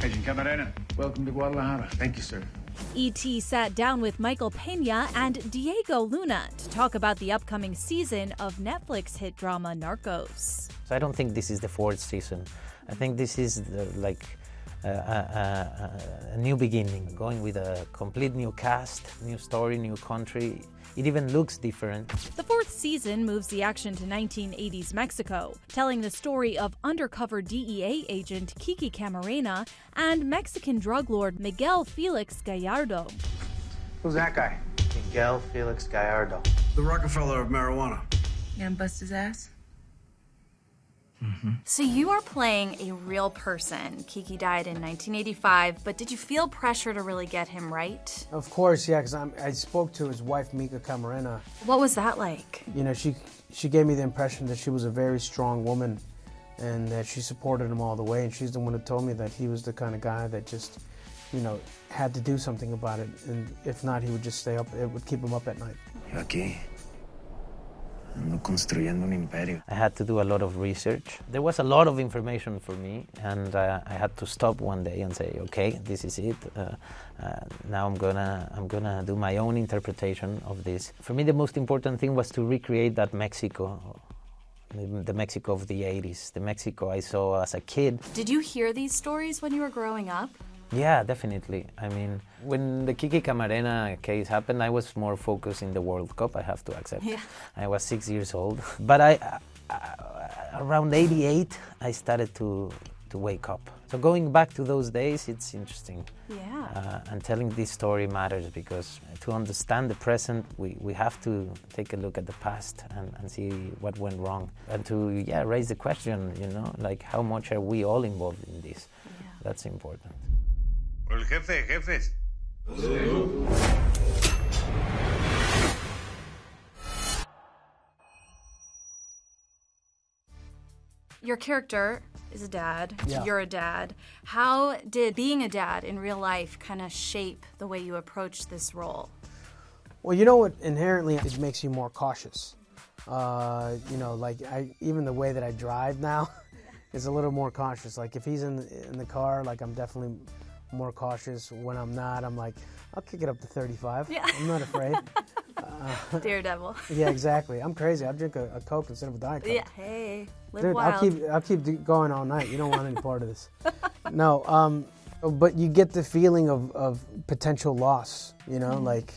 Agent Camarena, welcome to Guadalajara. Thank you, sir. E.T. sat down with Michael Pena and Diego Luna to talk about the upcoming season of Netflix hit drama Narcos. So I don't think this is the fourth season. I think this is the, like a, a, a, a new beginning, going with a complete new cast, new story, new country. It even looks different. The fourth season moves the action to 1980s Mexico, telling the story of undercover DEA agent Kiki Camarena and Mexican drug lord Miguel Felix Gallardo. Who's that guy? Miguel Felix Gallardo. The Rockefeller of marijuana. You gonna bust his ass? Mm-hmm. So you are playing a real person. Kiki died in 1985, but did you feel pressure to really get him right? Of course, yeah, because I spoke to his wife, Mika Camarena. What was that like? You know, she she gave me the impression that she was a very strong woman, and that she supported him all the way. And she's the one who told me that he was the kind of guy that just, you know, had to do something about it, and if not, he would just stay up. It would keep him up at night. Yo aquí ando construyendo un imperio. I had to do a lot of research. There was a lot of information for me, and uh, I had to stop one day and say, "Okay, this is it. Uh, uh, now I'm gonna I'm gonna do my own interpretation of this." For me, the most important thing was to recreate that Mexico, the, the Mexico of the '80s, the Mexico I saw as a kid. Did you hear these stories when you were growing up? Yeah, definitely. I mean, when the Kiki Camarena case happened, I was more focused in the World Cup. I have to accept. Yeah. I was six years old, but I, uh, around '88, I started to to wake up. So going back to those days, it's interesting. Yeah. Uh, and telling this story matters because to understand the present, we, we have to take a look at the past and, and see what went wrong. And to, yeah, raise the question, you know, like how much are we all involved in this? Yeah. That's important. El jefe, jefes. Your character is a dad. Yeah. You're a dad. How did being a dad in real life kind of shape the way you approach this role? Well, you know what? Inherently, it makes you more cautious. Uh, you know, like I even the way that I drive now is a little more cautious. Like if he's in the, in the car, like I'm definitely more cautious. When I'm not, I'm like, I'll kick it up to 35. Yeah. I'm not afraid. Daredevil. yeah, exactly. I'm crazy. I'll drink a, a Coke instead of a Diet Coke. yeah. Hey, live Dude, wild. I'll keep I'll keep going all night. You don't want any part of this. No, um, but you get the feeling of, of potential loss. You know, like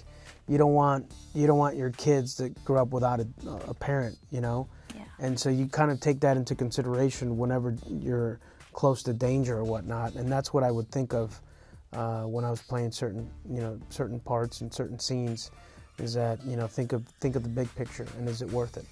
you don't want you don't want your kids to grow up without a, a parent. You know, Yeah. and so you kind of take that into consideration whenever you're close to danger or whatnot. And that's what I would think of uh, when I was playing certain you know certain parts and certain scenes. Is that you know think of think of the big picture and is it worth it?